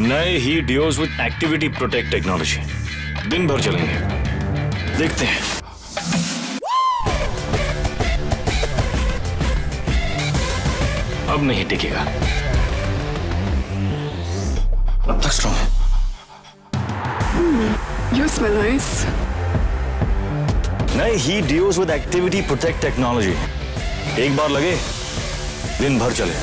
नए ही deos with activity protect technology दिन भर चलेंगे। देखते हैं। अब नहीं टिकेगा। अब तक स्ट्रॉन्ग है। You smell नए ही deos with activity protect technology एक बार लगे दिन भर चले।